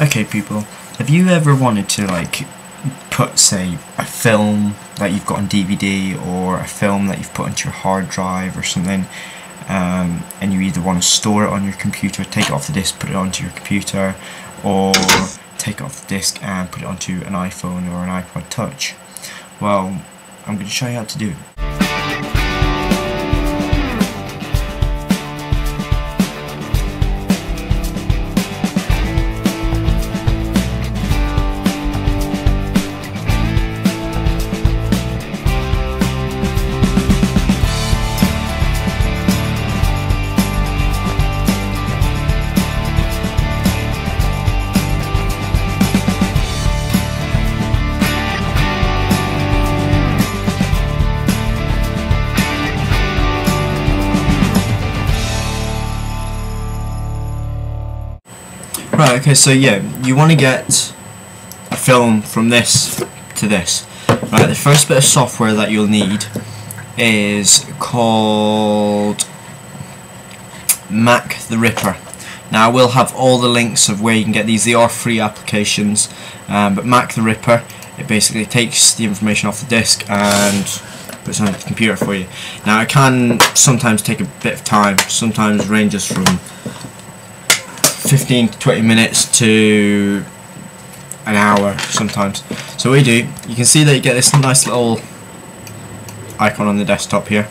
Okay, people, have you ever wanted to like put, say, a film that you've got on DVD or a film that you've put onto your hard drive or something, um, and you either want to store it on your computer, take it off the disk, put it onto your computer, or take it off the disk and put it onto an iPhone or an iPod Touch? Well, I'm going to show you how to do it. Right, okay, so yeah, you want to get a film from this to this. Right, the first bit of software that you'll need is called Mac the Ripper. Now I will have all the links of where you can get these, they are free applications, um, but Mac the Ripper, it basically takes the information off the disk and puts it on the computer for you. Now it can sometimes take a bit of time, sometimes ranges from 15 to 20 minutes to an hour sometimes. So you do, you can see that you get this nice little icon on the desktop here.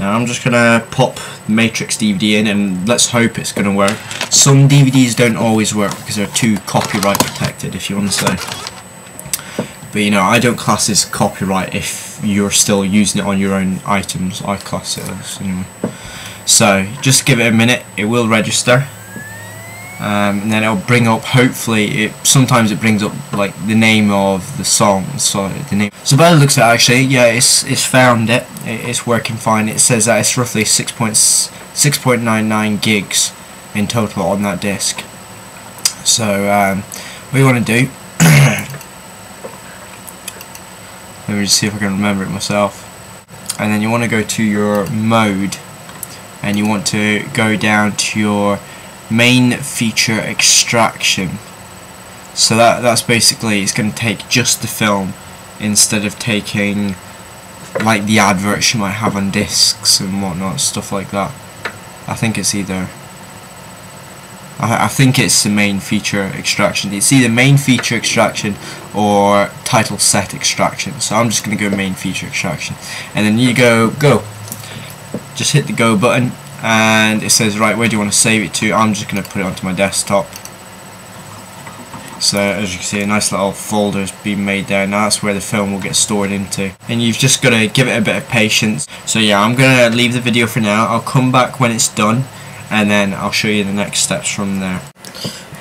Now I'm just gonna pop Matrix DVD in and let's hope it's gonna work. Some DVDs don't always work because they're too copyright protected if you want to say. But you know, I don't class this copyright if you're still using it on your own items. I class it as anyway. So just give it a minute, it will register um, and then it'll bring up hopefully it sometimes it brings up like the name of the song so the name. So by the looks at it actually yeah it's it's found it. It's working fine. It says that it's roughly 6.6.99 gigs in total on that disk so um, what you want to do let me just see if I can remember it myself. And then you want to go to your mode and you want to go down to your main feature extraction. So that that's basically it's going to take just the film instead of taking like the adverts you might have on discs and whatnot stuff like that. I think it's either I, I think it's the main feature extraction. It's either main feature extraction or title set extraction. So I'm just going to go main feature extraction. And then you go go. Just hit the go button and it says right where do you want to save it to? I'm just going to put it onto my desktop. So as you can see a nice little folder has been made there now that's where the film will get stored into. And you've just got to give it a bit of patience. So yeah I'm going to leave the video for now. I'll come back when it's done and then I'll show you the next steps from there.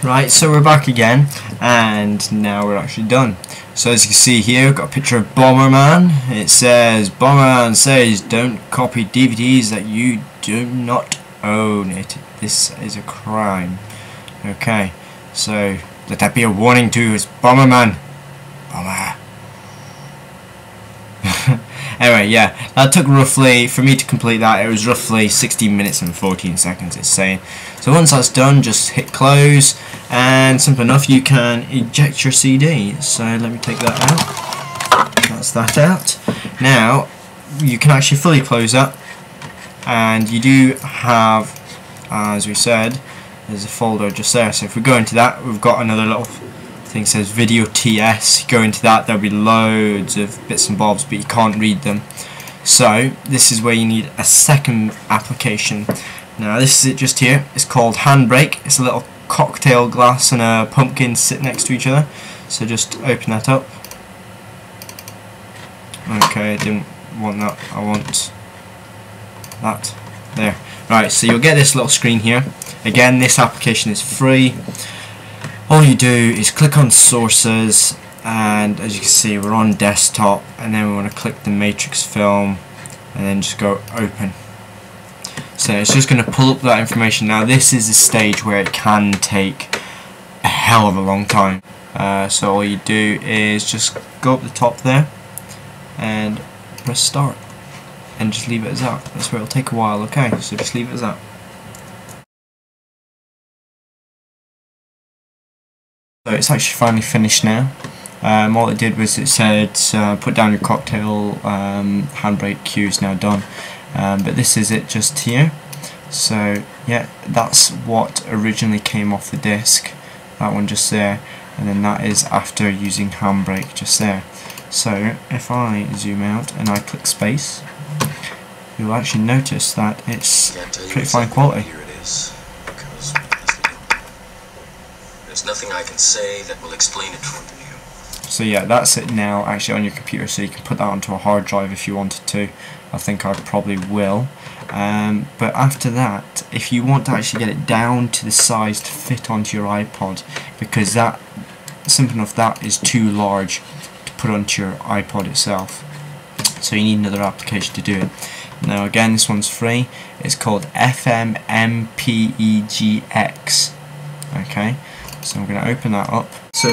Right so we're back again and now we're actually done so as you can see here, I've got a picture of Bomberman. It says, Bomberman says, don't copy DVDs that you do not own it. This is a crime. Okay, so let that be a warning to us. Bomberman. Bomber. anyway, yeah, that took roughly, for me to complete that, it was roughly 16 minutes and 14 seconds, it's saying. So once that's done, just hit close, and simple enough, you can eject your CD. So let me take that out. That's that out. Now, you can actually fully close that, and you do have, as we said, there's a folder just there. So if we go into that, we've got another little thing says video TS. Go into that, there'll be loads of bits and bobs, but you can't read them. So this is where you need a second application. Now this is it just here. It's called Handbrake. It's a little cocktail glass and a pumpkin sit next to each other. So just open that up. Okay, I didn't want that. I want that. There. Right, so you'll get this little screen here. Again, this application is free. All you do is click on sources and as you can see we're on desktop and then we want to click the matrix film and then just go open. So it's just going to pull up that information. Now this is a stage where it can take a hell of a long time. Uh, so all you do is just go up the top there and press start and just leave it as that. That's where it'll take a while okay? So just leave it as that So it's actually finally finished now. Um, all it did was it said uh, put down your cocktail, um, handbrake queue is now done. Um, but this is it just here. So yeah, that's what originally came off the disc. That one just there, and then that is after using handbrake just there. So if I zoom out and I click space, you'll actually notice that it's pretty fine quality. Here it is. Because nothing I can say that will explain it for you. So yeah, that's it now actually on your computer so you can put that onto a hard drive if you wanted to. I think I probably will. Um, but after that, if you want to actually get it down to the size to fit onto your iPod, because that, simple enough, that is too large to put onto your iPod itself. So you need another application to do it. Now again, this one's free. It's called FFmpegX. Okay, so I'm going to open that up. So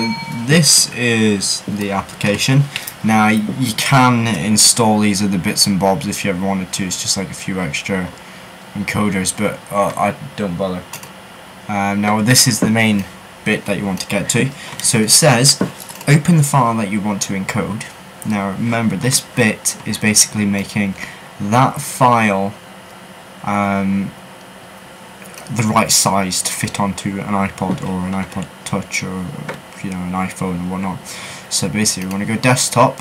this is the application. Now you can install these other bits and bobs if you ever wanted to. It's just like a few extra encoders, but uh, I don't bother. Um, now this is the main bit that you want to get to. So it says open the file that you want to encode. Now remember this bit is basically making that file um, the right size to fit onto an iPod or an iPod Touch or you know an iPhone or whatnot. So basically we want to go desktop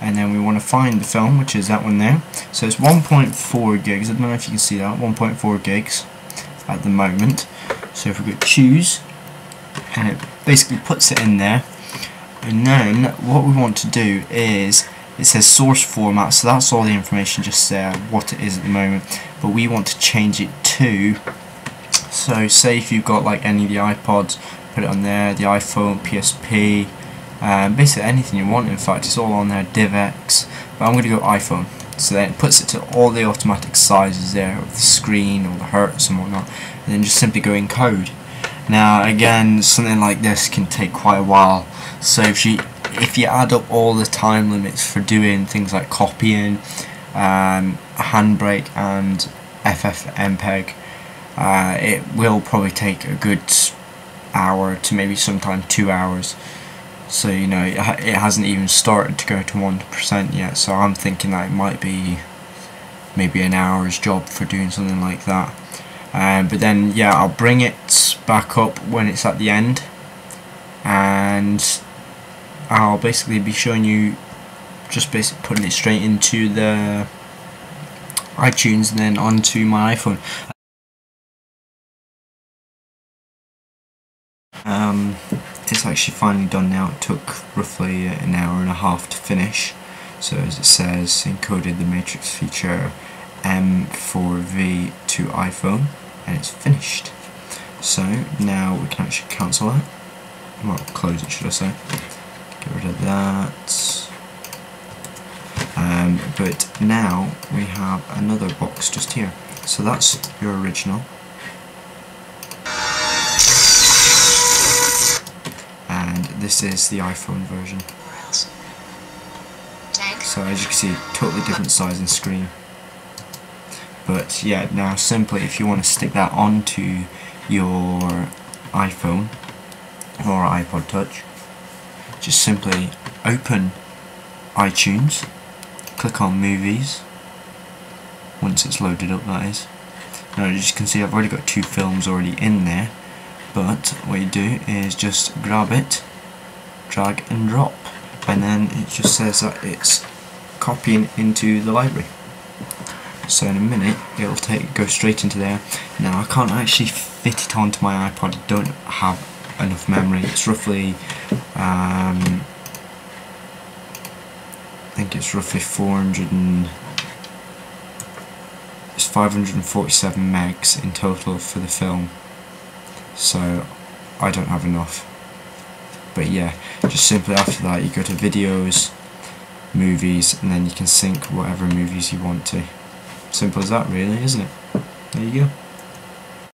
and then we want to find the film which is that one there. So it's 1.4 gigs, I don't know if you can see that, 1.4 gigs at the moment. So if we go choose and it basically puts it in there and then what we want to do is it says source format so that's all the information just there what it is at the moment but we want to change it to so say if you've got like any of the iPods put it on there the iPhone PSP um, basically anything you want. In fact it's all on there DivX but I'm going to go iPhone. So then it puts it to all the automatic sizes there of the screen or the hertz and whatnot and then just simply go encode now again something like this can take quite a while. So if you if you add up all the time limits for doing things like copying, um, handbrake and FFmpeg, uh, it will probably take a good hour to maybe sometime two hours. So you know it, ha it hasn't even started to go to one percent yet. So I'm thinking that it might be maybe an hour's job for doing something like that. Um, but then yeah, I'll bring it back up when it's at the end, and I'll basically be showing you just basically putting it straight into the iTunes and then onto my iPhone. Um, it's actually finally done now. It took roughly an hour and a half to finish. So as it says, encoded the matrix feature M4V to iPhone and it's finished. So now we can actually cancel it. Well, close it should I say. Get rid of that. Um, but now we have another box just here. So that's your original. And this is the iPhone version. So as you can see, totally different size and screen. But yeah, now simply if you want to stick that onto your iPhone or iPod Touch, just simply open iTunes, click on movies, once it's loaded up that is. Now as you can see I've already got two films already in there, but what you do is just grab it, drag and drop, and then it just says that it's copying into the library. So in a minute it'll take go straight into there. Now I can't actually fit it onto my iPod, I don't have enough memory. It's roughly, um, think it's roughly 400 and it's 547 megs in total for the film. So I don't have enough. But yeah, just simply after that you go to videos, movies, and then you can sync whatever movies you want to. Simple as that really, isn't it? There you go.